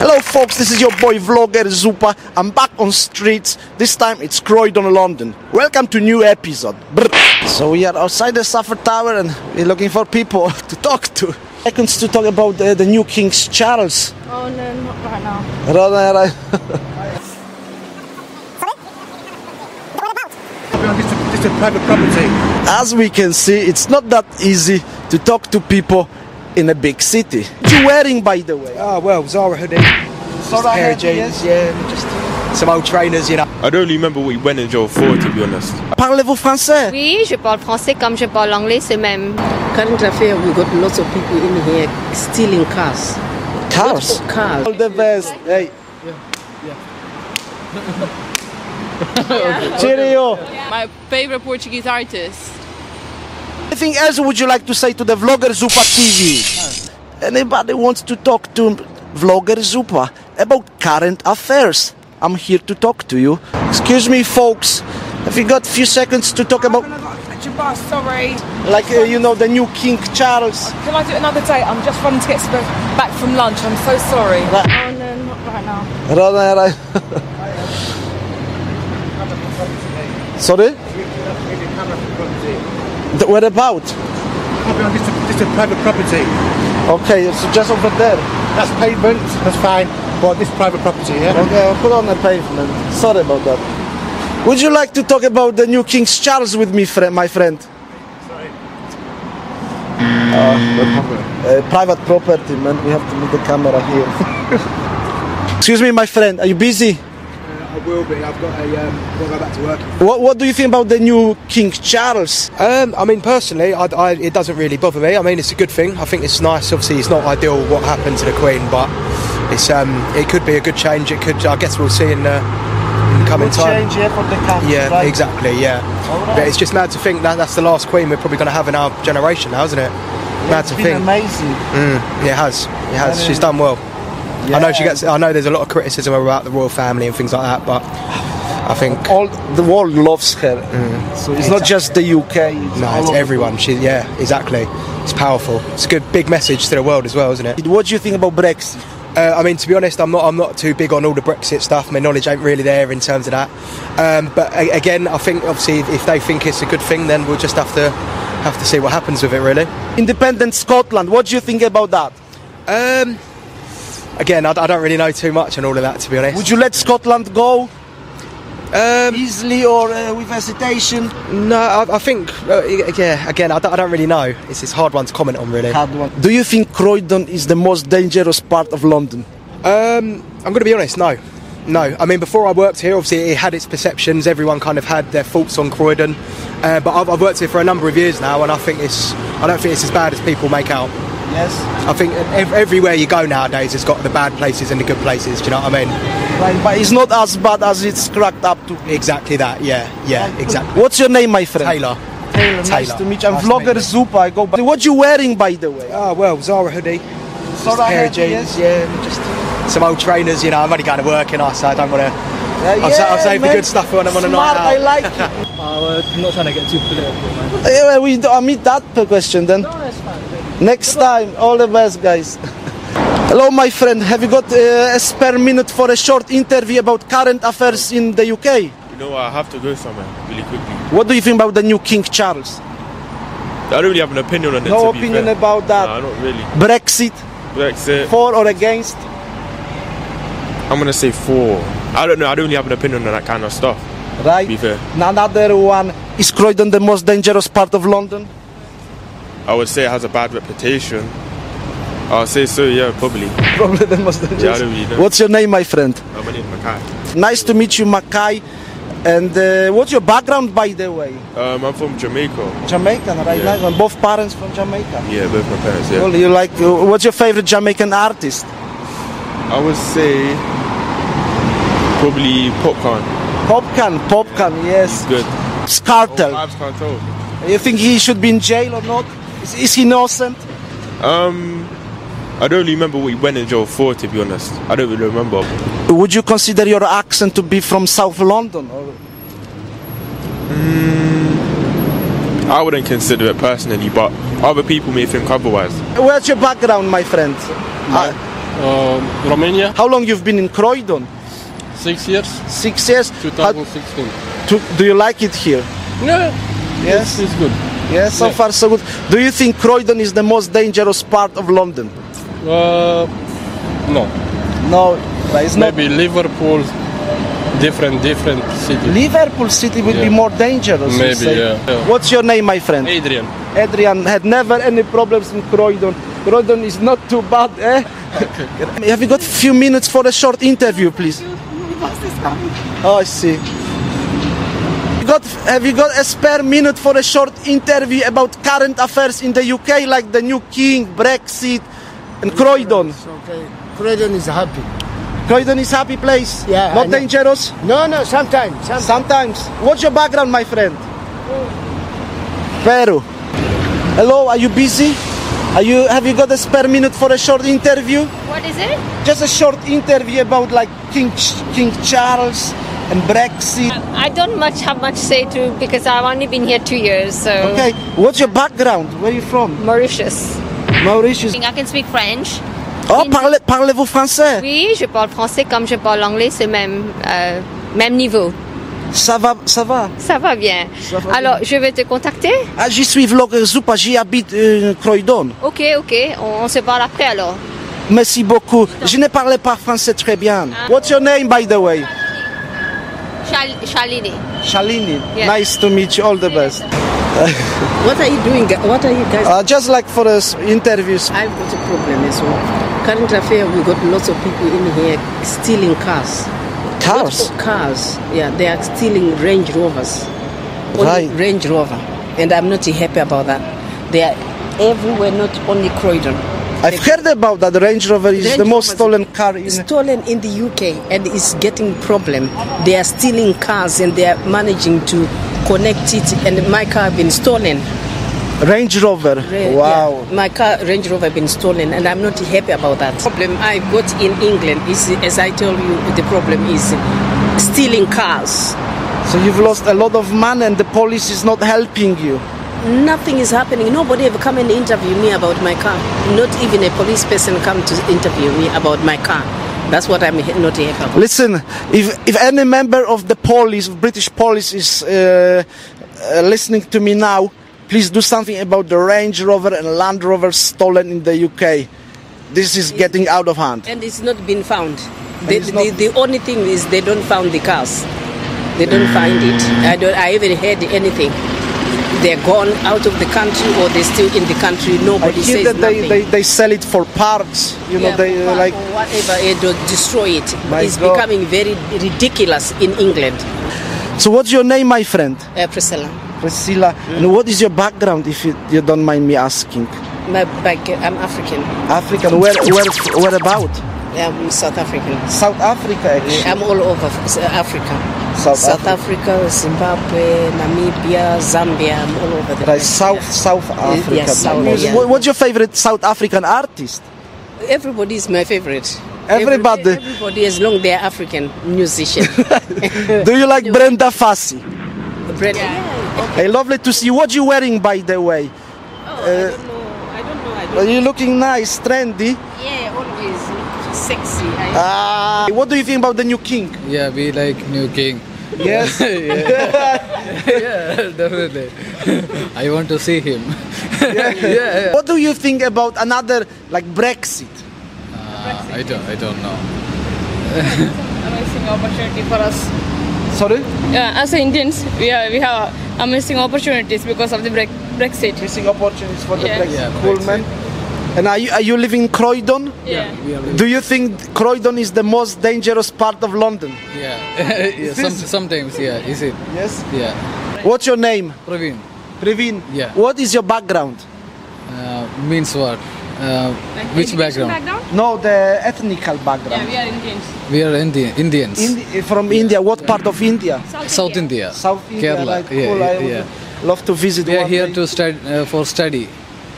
Hello folks, this is your boy vlogger Zupa. I'm back on streets. This time it's Croydon, London. Welcome to new episode. Brr. So we are outside the Saffron Tower and we're looking for people to talk to. Seconds to talk about uh, the new King Charles. Oh no, not right now. Right, right. This is just a private property. As we can see, it's not that easy to talk to people in a big city. What you wearing by the way? Oh well, Zara hoodie. Just a pair of jeans, yeah, just some old trainers, you know. I don't remember what he went in jail for, to be honest. Parlez-vous français? Oui, je parle français comme je parle anglais, c'est même. Current affair, we got lots of people in here stealing cars. Cars. Cars. All the best. Hey. Yeah. yeah. Cheerio. My favorite Portuguese artist. Anything else would you like to say to the vlogger Zupa TV? Anybody wants to talk to vlogger Zupa about current affairs? I'm here to talk to you. Excuse me, folks. Have you got a few seconds to talk about, Jabbar, sorry. like, uh, you know, the new King Charles? Can I do it another day? I'm just running to get back from lunch. I'm so sorry. Oh no, not right now. Right, right. Sorry? The, what about? This is just a private property. Okay, it's just over there. That's pavement, that's fine. But this private property, yeah? Okay, I'll put on the pavement. Sorry about that. Would you like to talk about the new King Charles with me, fri my friend? Uh, private property, man. We have to move the camera here. Excuse me, my friend. Are you busy? I will be. I've got a, um, got to go back to work. What, what do you think about the new King Charles? Um, I mean, personally, I, I, it doesn't really bother me. I mean, it's a good thing. I think it's nice. Obviously, it's not ideal what happened to the Queen, but it's um, it could be a good change. It could. I guess we'll see in the, in the coming time. Change here for the country, Yeah, right? exactly. Yeah, Alright. but it's just mad to think that that's the last Queen we're probably going to have in our generation now, isn't it? mad It's to been think. amazing. Mm, it has. It has. And, She's done well. I know she gets. I know there's a lot of criticism about the royal family and things like that, but I think All the world loves her. So it's not just the UK. It's no, it's everyone. She, yeah, exactly. It's powerful. It's a good, big message to the world as well, isn't it? What do you think about Brexit? Uh, I mean, to be honest, I'm not. I'm not too big on all the Brexit stuff. My knowledge ain't really there in terms of that. Um, but a- again, I think obviously if they think it's a good thing, then we'll just have to have to see what happens with it. Really. Independent Scotland. What do you think about that? Um, again, I, I don't really know too much on all of that, to be honest. Would you let Scotland go Um, easily or uh, with hesitation? No, I, I think, uh, yeah, again, I don't, I don't really know. It's this hard one to comment on, really. Hard one. Do you think Croydon is the most dangerous part of London? Um, I'm going to be honest, no. No, I mean, before I worked here, obviously it had its perceptions. Everyone kind of had their thoughts on Croydon. Uh, but I've, I've worked here for a number of years now, and I think it's, I don't think it's as bad as people make out. Yes. I think ev- everywhere you go nowadays, it's got the bad places and the good places. Do you know what I mean? Right, but it's not as bad as it's cracked up to be. Exactly that. Yeah, yeah, exactly. What's your name, my friend? Taylor. Taylor. Nice Taylor. to meet you. I'm Nice vlogger meet Zupa. I go by. What you wearing, by the way? Oh well, Zara hoodie. Just Zara a pair of jeans, yes. yeah, just some old trainers. You know, I'm only going to work, and I so I don't want to. Uh, I'll, sa- I'll save the good stuff for when I'm on a Smart, night out. I like it. I'm not trying to get too political, man. Yeah, well, we do, I meet that per question then. Next time, all the best, guys. Hello, my friend. Have you got uh, a spare minute for a short interview about current affairs in the UK? You know? I have to go somewhere really quickly. What do you think about the new King Charles? I don't really have an opinion on it. No opinion about that. No, not really. Brexit, Brexit. for or against? I'm gonna say four. I don't know. I don't really have an opinion on that kind of stuff. Right. To be fair, Another one. Is Croydon the most dangerous part of London? I would say it has a bad reputation. I'll say so. Yeah, probably. Probably the most dangerous. Yeah, I don't really. What's your name, my friend? I'm gonna need Mackay. Nice to meet you, Mackay. And uh, what's your background, by the way? Um, I'm from Jamaica. Jamaican, right? Yeah. Nice one. Both parents from Jamaica. Yeah, both my parents. Yeah. Well, you like? Uh, what's your favorite Jamaican artist? I would say probably Popcaan. Popcaan, Popcaan, yes. Good. Scartel. Kartel. You think he should be in jail or not? Is, is he innocent? Um, I don't really remember what he went in jail for. To be honest, I don't really remember. Would you consider your accent to be from South London? Or? I wouldn't consider it personally, but other people may think otherwise. Where's your background, my friend? Uh, Um, Romania, How long you've been in Croydon? six years, Six years. How, 2016. to, do you like it here? Yeah, Yes. it's good. Yes. So Yeah. far, so good. Do you think Croydon is the most dangerous part of London? Uh, no, No, but it's not. maybe Liverpool, different, different city. Liverpool City will be more dangerous. you Maybe, say. yeah, yeah. What's your name, my friend? Adrian. Adrian had never any problems in Croydon. Croydon is not too bad, eh? Okay. Have you got a few minutes for a short interview, please? Oh, I see. You Got, have you got a spare minute for a short interview about current affairs in the UK, like the new king, Brexit, and Croydon? Okay. Croydon is happy. Croydon is happy place. Yeah, Not dangerous. No, no, sometimes. sometimes. Sometimes. What's your background, my friend? Peru. Hello, are you busy? Are you have you got a spare minute for a short interview? What is it? Just a short interview about like King King Charles and Brexit. I don't much have much say to because I've only been here two years, so Okay. What's your background? Where are you from? Mauritius. Mauritius. I can speak French. Oh, parlez, parlez-vous français? Oui, je parle français comme je parle anglais, c'est même euh, même niveau. Ça va, ça va? Ça va bien. Ça va Alors, je vais te contacter? Ah, j'y suis vlogger Zupa, j'y habite euh, Croydon. Ok, ok. On, on se parle après alors. Merci beaucoup. Je ne parlais pas français très bien. What's your name, by the way? Chal Shalini. Shalini. Yeah. Nice to meet you. All the best. What are you doing? What are you guys? Uh, just like for us interviews. I've got a problem as well. Current affair, we got lots of people in here stealing cars. Cars. Cars. Yeah, they are stealing Range Rovers. Only Right. Range Rover, and I'm not happy about that. They are everywhere, not only Croydon. I've heard about that. The Range Rover is Range the most stolen car in. stolen in the UK and is getting problem. They are stealing cars and they are managing to connect it. And my car been stolen. Range Rover. Re- Wow. yeah, my car Range Rover been stolen, and I'm not happy about that. Problem I got in England is, as I told you, the problem is stealing cars. So you've lost a lot of money, and the police is not helping you. Nothing is happening. Nobody ever come and interview me about my car. Not even a police person come to interview me about my car. That's what I'm not happy about. Listen, if if any member of the police, British police, is uh, uh, listening to me now, please do something about the Range Rover and Land Rover stolen in the UK. This is getting out of hand. And it's not been found. The, the, the only thing is they don't found the cars. They don't find it. I don't. I haven't heard anything. They're gone out of the country or they're still in the country. Nobody I hear says that they, nothing. they, they sell it for parts. You know, they like. whatever. It will destroy it. My it's God. becoming very ridiculous in England. So, what's your name, my friend? Uh, Priscilla, Priscilla. And what is your background, if you, you don't mind me asking? my, back, I'm African. African. Where where where about? I'm South African. South Africa, actually. I'm all over uh, Africa. South South Africa. Africa, Zimbabwe, Namibia, Zambia. I'm all over the Right, place. South South Africa. yes, South, What's- yeah. What's your favorite South African artist? Everybody is my favorite. Everybody. Everybody, everybody as long they're African musician. Do you like Brenda Fassie? Brett, Hey, lovely to see you. What you wearing, by the way? Oh, I don't know. I don't know. I don't Are you looking nice, trendy? Yeah, always look sexy. I, Ah, what do you think about the new king? Yeah, we like new king. Yes. yeah, definitely. I want to see him. yeah, yeah. What do you think about another like Brexit? Uh, I don't, I don't know. Amazing opportunity for us. Sorry? Yeah, as Indians, we have, we have amazing opportunities because of the Bre- Brexit. Missing opportunities for the Yeah. Brexit. Yeah, cool, Brexit. man. And are you, are you living in Croydon? Yeah. We are Do you think Croydon is the most dangerous part of London? Yeah, yeah some, sometimes, yeah, is it? Yes. Yeah. What's your name? Praveen, Previn. Yeah. What is your background? uh, means what? Uh, which background? No, the ethnical background. Yeah, we are Indians. We are Indian, Indians. Indi- from India. What part of India? South India. South India. Kerala. Right, yeah, cool. I yeah, would yeah. love to visit. We are here day. to study uh, for study,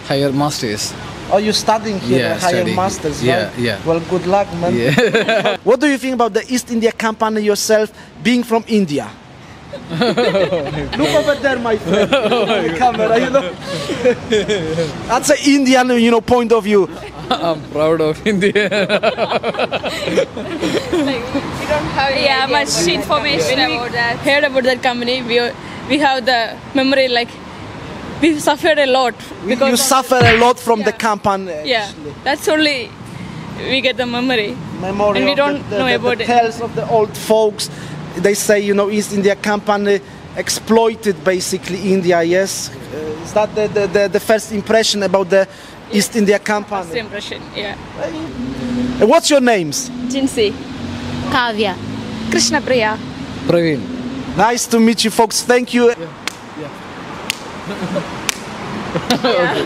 higher masters. Oh, you studying here? Yeah, the higher studying. masters, Yeah, right? yeah. Well, good luck, man. Yeah. What do you think about the East India Company yourself being from India? Look over there, my friend. Oh the camera, you know. That's an Indian, you know, point of view. I'm proud of India. we don't yeah, much information about that. Heard about that company. We we have the memory like we suffered a lot because you of- suffer a lot from the camp company. Yeah, that's only we get the memory. memory And we don't the, the, know the, about the it. tales of the old folks. They say, you know, East India Company exploited basically India. Yes, uh, is that the, the, the, the first impression about the East India Company? First Company? impression. Yeah. Uh, What's your names? Jinsi. Kavya. Krishna Priya. Praveen. Nice to meet you, folks. Thank you.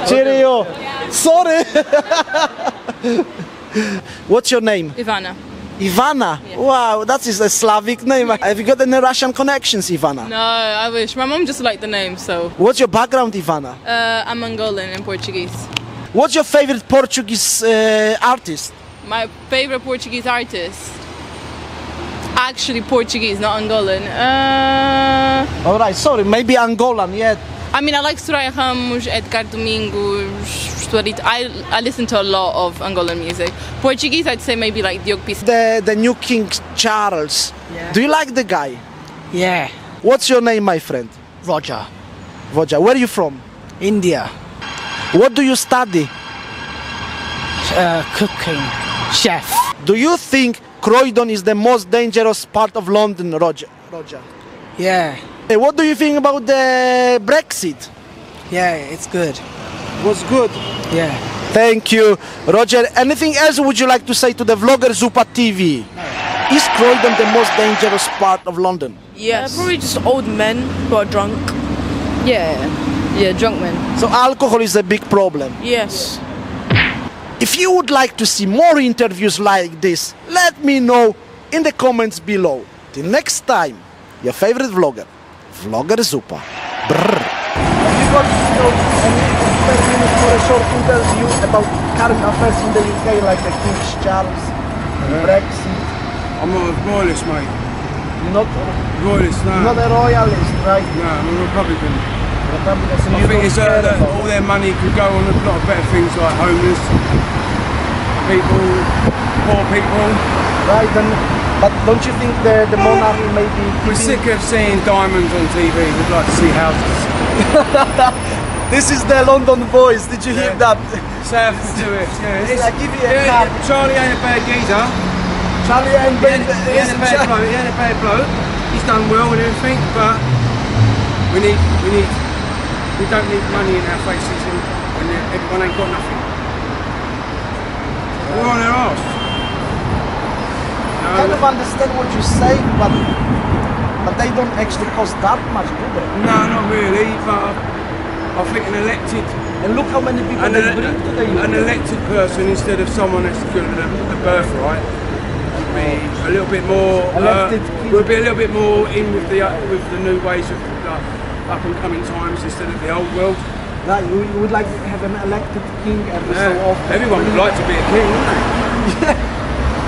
Cheerio. Sorry. What's your name? Ivana. Ivana. Wow, that is a Slavic name. Have you got any Russian connections, Ivana? No, I wish. My mom just liked the name, so. What's your background, Ivana? Uh, I'm Angolan and Portuguese. What's your favorite Portuguese uh, artist? My favorite Portuguese artist. Actually, Portuguese, not Angolan. Uh, All right, sorry, maybe Angolan. Yeah. I mean, I like Soraia Ramos, Edgar Domingos, Stuarito. I, I listen to a lot of Angolan music. Portuguese, I'd say maybe like Diogo Piçarra. The the new King Charles. Yeah. Do you like the guy? Yeah. What's your name, my friend? Roger. Roger. Where are you from? India. What do you study? Uh, cooking. Chef. Do you think Croydon is the most dangerous part of London, Roger? Roger. Yeah. Hey, what do you think about the Brexit? Yeah, it's good. Was good. Yeah. Thank you, Roger. Anything else would you like to say to the vlogger Zupa TV? Is Croydon the most dangerous part of London? Yes. probably just old men who are drunk. Yeah, yeah, drunk men. So alcohol is a big problem. Yes. If you would like to see more interviews like this, let me know in the comments below. Till next time, your favorite vlogger, Vlogger Zupa. Brrr. Have you got you know, any spare minutes for a short interview about current affairs in the UK, like the King Charles, Brexit? I'm not a royalist, mate. You're not, Royalist, no. you're not a royalist, right? No, I'm a Republican. Republican, so I you think don't it's uh, care that about all their money could go on a lot of better things like homeless people, poor people. Right, then, but don't you think the, the monarchy may be We're sick of seeing diamonds on TV. We'd like to see houses. This is the London voice. Did you hear that? South to it. Yeah, it's, I give you a yeah, yeah, Charlie ain't a bad geezer. Charlie and He ain't, he ain't a bad bloke. He ain't a bad bloke. He's done well and everything, but we need, we need, we don't need money in our faces and when everyone ain't got nothing. We're on their arse. I kind of understand what you say, but but they don't actually cost that much, do they? No, not really, but I think an elected And look how many people an, ele- bring to the an elected person instead of someone that's given the, the birthright would be a little bit more Elected uh, would be a little bit more in with the uh, with the new ways of uh, up and coming times instead of the old world. Like, you, you would like to have an elected king every so Yeah. often. Everyone would like to be a king, wouldn't they?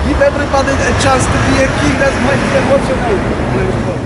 Give everybody a chance to be a king. That's my friend. What's your name?